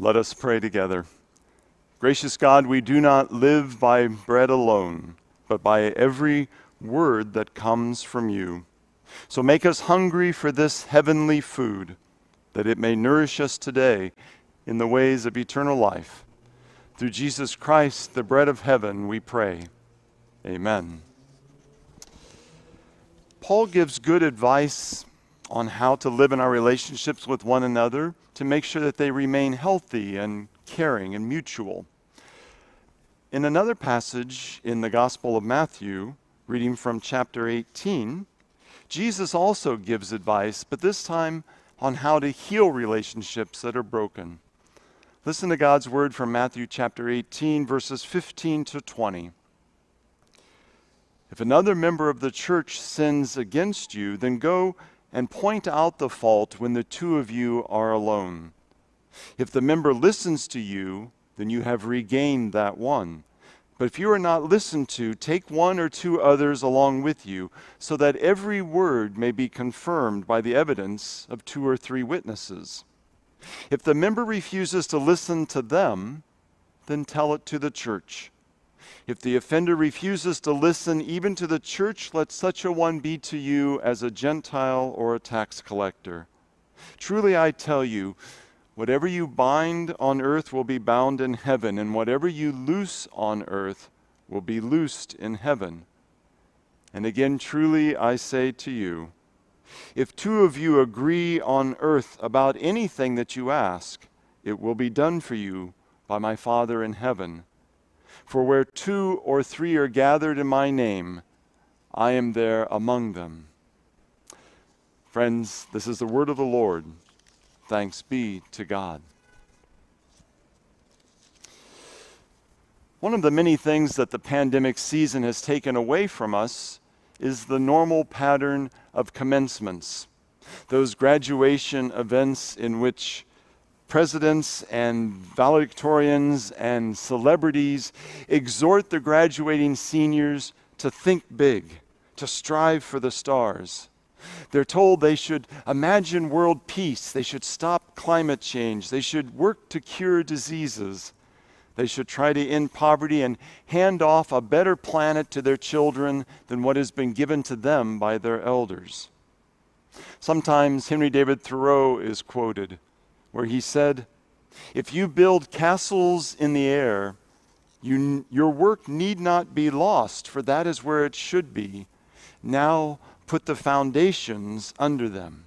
Let us pray together. Gracious God, we do not live by bread alone, but by every word that comes from you. So make us hungry for this heavenly food, that it may nourish us today in the ways of eternal life. Through Jesus Christ, the bread of heaven, we pray. Amen. Paul gives good advice on how to live in our relationships with one another to make sure that they remain healthy and caring and mutual. In another passage in the Gospel of Matthew, reading from chapter 18, Jesus also gives advice, but this time on how to heal relationships that are broken. Listen to God's word from Matthew chapter 18, verses 15 to 20. If another member of the church sins against you, then go and point out the fault when the two of you are alone. If the member listens to you, then you have regained that one. But if you are not listened to, take one or two others along with you, so that every word may be confirmed by the evidence of two or three witnesses. If the member refuses to listen to them, then tell it to the church. If the offender refuses to listen even to the church, let such a one be to you as a Gentile or a tax collector. Truly I tell you, whatever you bind on earth will be bound in heaven, and whatever you loose on earth will be loosed in heaven. And again, truly I say to you, if two of you agree on earth about anything that you ask, it will be done for you by my Father in heaven. For where two or three are gathered in my name, I am there among them. Friends, this is the word of the Lord. Thanks be to God. One of the many things that the pandemic season has taken away from us is the normal pattern of commencements, those graduation events in which presidents and valedictorians and celebrities exhort the graduating seniors to think big, to strive for the stars. They're told they should imagine world peace, they should stop climate change, they should work to cure diseases, they should try to end poverty and hand off a better planet to their children than what has been given to them by their elders. Sometimes Henry David Thoreau is quoted where he said, If you build castles in the air, you, your work need not be lost, for that is where it should be. Now put the foundations under them.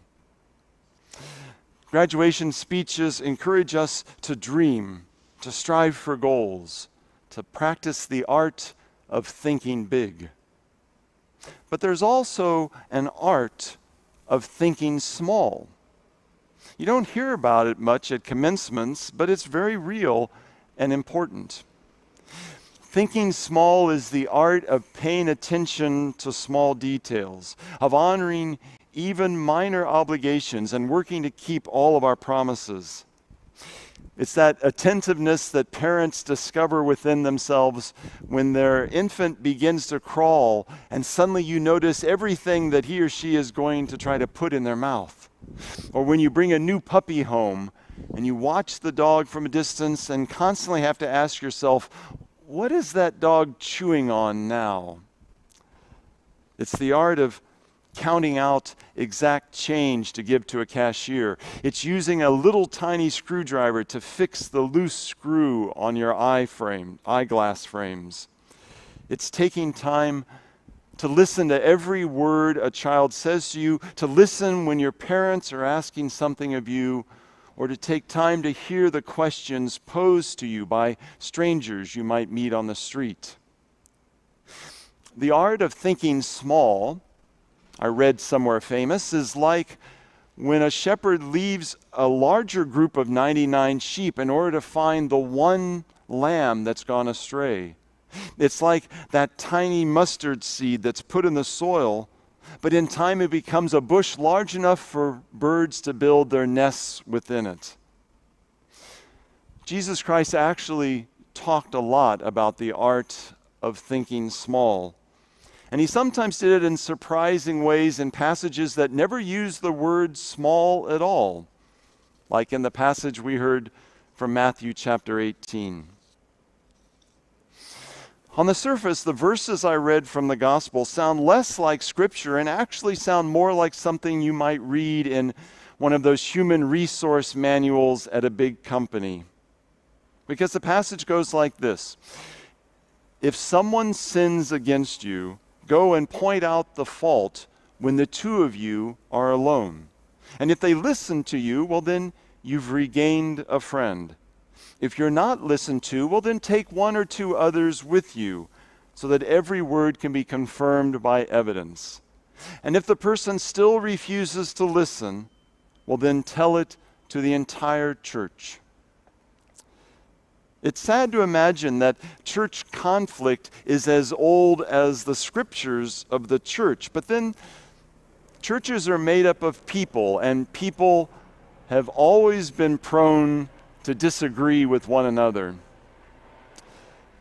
Graduation speeches encourage us to dream, to strive for goals, to practice the art of thinking big. But there's also an art of thinking small. You don't hear about it much at commencements, but it's very real and important. Thinking small is the art of paying attention to small details, of honoring even minor obligations, and working to keep all of our promises. It's that attentiveness that parents discover within themselves when their infant begins to crawl, and suddenly you notice everything that he or she is going to try to put in their mouth. Or when you bring a new puppy home and you watch the dog from a distance and constantly have to ask yourself, what is that dog chewing on now? It's the art of counting out exact change to give to a cashier. It's using a little tiny screwdriver to fix the loose screw on your eye frame, eyeglass frames. It's taking time to listen to every word a child says to you, to listen when your parents are asking something of you, or to take time to hear the questions posed to you by strangers you might meet on the street. The art of thinking small, I read somewhere famous, is like when a shepherd leaves a larger group of 99 sheep in order to find the one lamb that's gone astray. It's like that tiny mustard seed that's put in the soil, but in time it becomes a bush large enough for birds to build their nests within it. Jesus Christ actually talked a lot about the art of thinking small. And he sometimes did it in surprising ways in passages that never used the word small at all. Like in the passage we heard from Matthew chapter 18. On the surface, the verses I read from the gospel sound less like scripture and actually sound more like something you might read in one of those human resource manuals at a big company. Because the passage goes like this If someone sins against you, go and point out the fault when the two of you are alone. And if they listen to you, well, then you've regained a friend. If you're not listened to, well, then take one or two others with you so that every word can be confirmed by evidence. And if the person still refuses to listen, well, then tell it to the entire church. It's sad to imagine that church conflict is as old as the scriptures of the church, but then churches are made up of people, and people have always been prone to disagree with one another.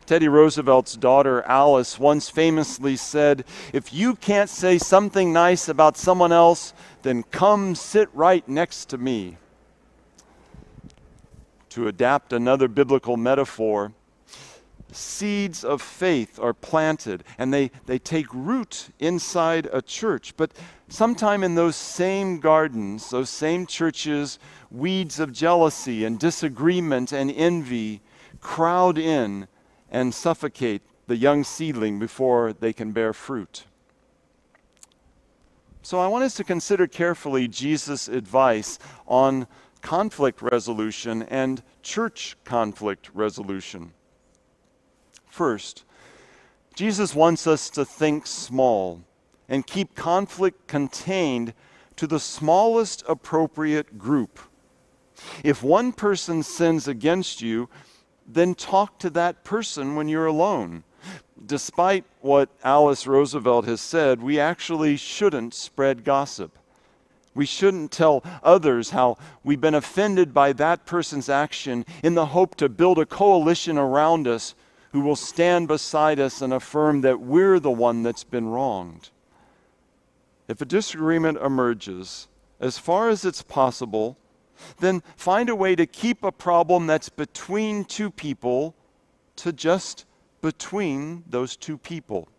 Teddy Roosevelt's daughter Alice once famously said, If you can't say something nice about someone else, then come sit right next to me. To adapt another biblical metaphor, seeds of faith are planted and they, they take root inside a church. But sometime in those same gardens, those same churches, weeds of jealousy and disagreement and envy crowd in and suffocate the young seedling before they can bear fruit. So I want us to consider carefully Jesus' advice on conflict resolution and church conflict resolution. First, Jesus wants us to think small and keep conflict contained to the smallest appropriate group. If one person sins against you, then talk to that person when you're alone. Despite what Alice Roosevelt has said, we actually shouldn't spread gossip. We shouldn't tell others how we've been offended by that person's action in the hope to build a coalition around us who will stand beside us and affirm that we're the one that's been wronged. If a disagreement emerges, as far as it's possible, then find a way to keep a problem that's between two people to just between those two people.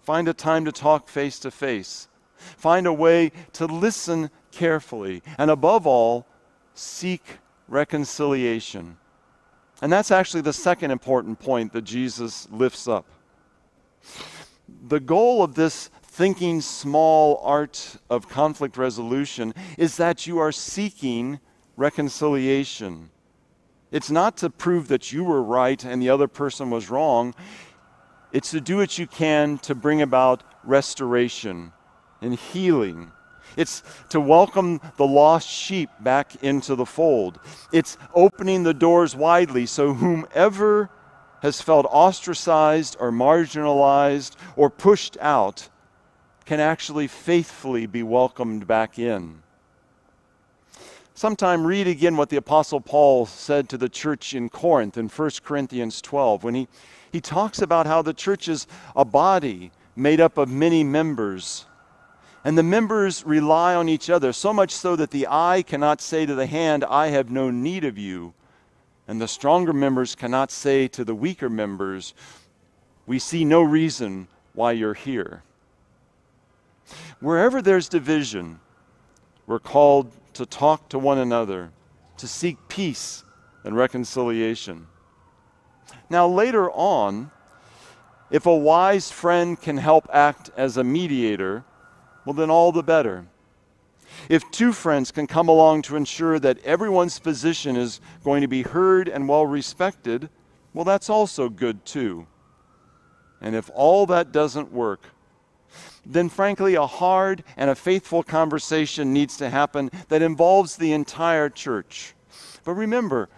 Find a time to talk face to face. Find a way to listen carefully. And above all, seek reconciliation. And that's actually the second important point that Jesus lifts up. The goal of this thinking small art of conflict resolution is that you are seeking reconciliation. It's not to prove that you were right and the other person was wrong. It's to do what you can to bring about restoration and healing it's to welcome the lost sheep back into the fold. It's opening the doors widely so whomever has felt ostracized or marginalized or pushed out can actually faithfully be welcomed back in. Sometime read again what the Apostle Paul said to the church in Corinth in 1 Corinthians 12 when he, he talks about how the church is a body made up of many members and the members rely on each other, so much so that the eye cannot say to the hand, I have no need of you. And the stronger members cannot say to the weaker members, We see no reason why you're here. Wherever there's division, we're called to talk to one another, to seek peace and reconciliation. Now, later on, if a wise friend can help act as a mediator, well, then all the better. If two friends can come along to ensure that everyone's position is going to be heard and well respected, well, that's also good too. And if all that doesn't work, then frankly, a hard and a faithful conversation needs to happen that involves the entire church. But remember,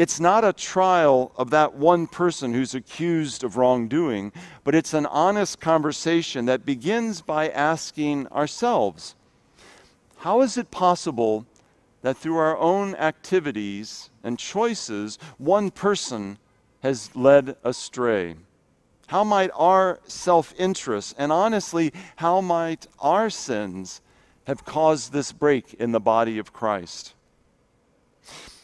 it's not a trial of that one person who's accused of wrongdoing, but it's an honest conversation that begins by asking ourselves how is it possible that through our own activities and choices, one person has led astray? How might our self interest, and honestly, how might our sins have caused this break in the body of Christ?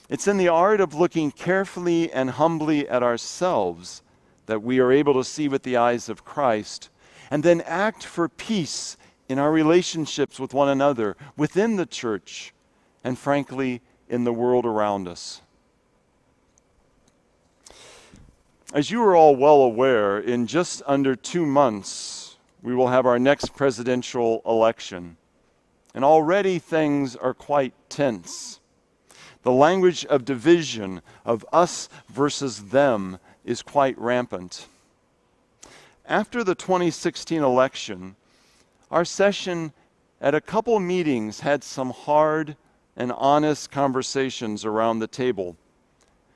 It's in the art of looking carefully and humbly at ourselves that we are able to see with the eyes of Christ and then act for peace in our relationships with one another, within the church, and frankly, in the world around us. As you are all well aware, in just under two months, we will have our next presidential election. And already things are quite tense. The language of division, of us versus them, is quite rampant. After the 2016 election, our session at a couple meetings had some hard and honest conversations around the table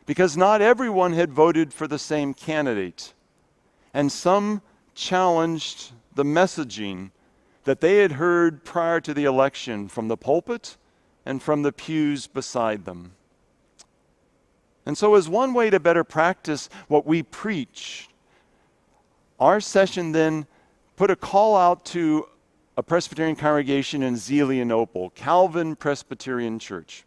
because not everyone had voted for the same candidate, and some challenged the messaging that they had heard prior to the election from the pulpit and from the pews beside them. And so, as one way to better practice what we preach, our session then put a call out to a Presbyterian congregation in Zelienople, Calvin Presbyterian Church.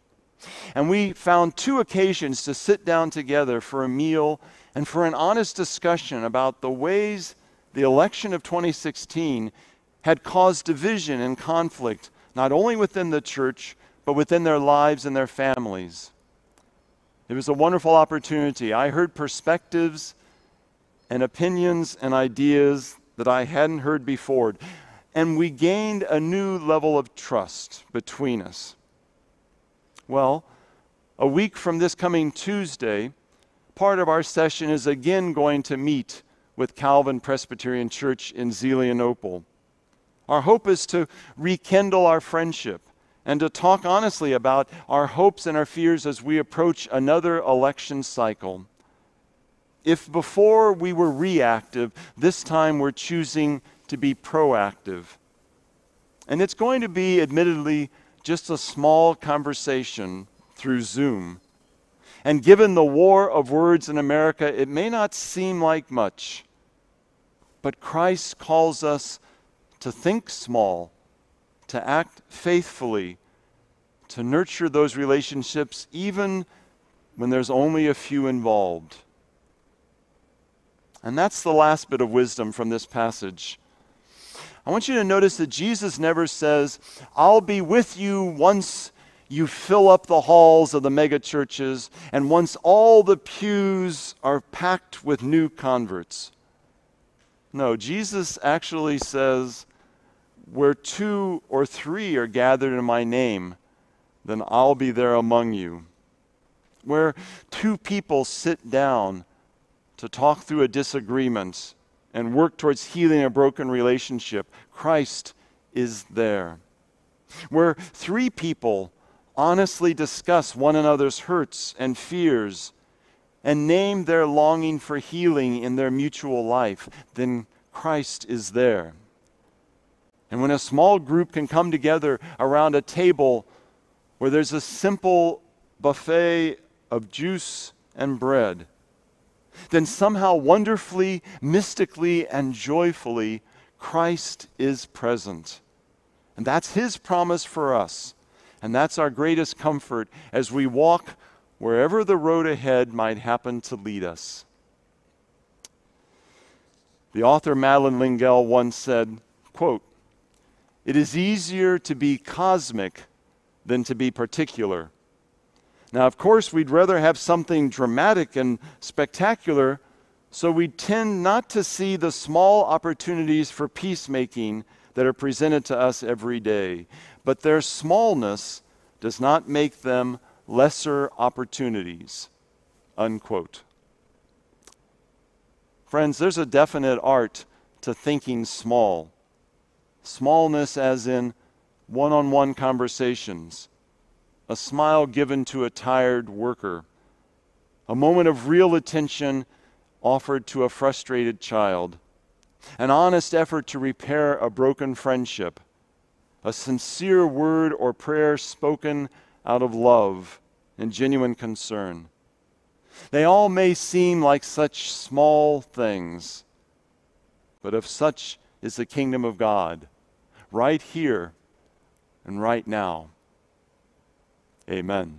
And we found two occasions to sit down together for a meal and for an honest discussion about the ways the election of 2016 had caused division and conflict, not only within the church, but within their lives and their families. It was a wonderful opportunity. I heard perspectives and opinions and ideas that I hadn't heard before. And we gained a new level of trust between us. Well, a week from this coming Tuesday, part of our session is again going to meet with Calvin Presbyterian Church in Zelienople. Our hope is to rekindle our friendship and to talk honestly about our hopes and our fears as we approach another election cycle. If before we were reactive, this time we're choosing to be proactive. And it's going to be, admittedly, just a small conversation through Zoom. And given the war of words in America, it may not seem like much. But Christ calls us to think small to act faithfully, to nurture those relationships even when there's only a few involved. And that's the last bit of wisdom from this passage. I want you to notice that Jesus never says, I'll be with you once you fill up the halls of the megachurches and once all the pews are packed with new converts. No, Jesus actually says, where two or three are gathered in my name, then I'll be there among you. Where two people sit down to talk through a disagreement and work towards healing a broken relationship, Christ is there. Where three people honestly discuss one another's hurts and fears and name their longing for healing in their mutual life, then Christ is there. And when a small group can come together around a table where there's a simple buffet of juice and bread, then somehow wonderfully, mystically, and joyfully, Christ is present. And that's His promise for us. And that's our greatest comfort as we walk wherever the road ahead might happen to lead us. The author Madeleine L'Engle once said, quote, it is easier to be cosmic than to be particular. Now, of course, we'd rather have something dramatic and spectacular, so we tend not to see the small opportunities for peacemaking that are presented to us every day. But their smallness does not make them lesser opportunities. Unquote. Friends, there's a definite art to thinking small. Smallness, as in one on one conversations, a smile given to a tired worker, a moment of real attention offered to a frustrated child, an honest effort to repair a broken friendship, a sincere word or prayer spoken out of love and genuine concern. They all may seem like such small things, but if such is the kingdom of God, right here and right now. Amen.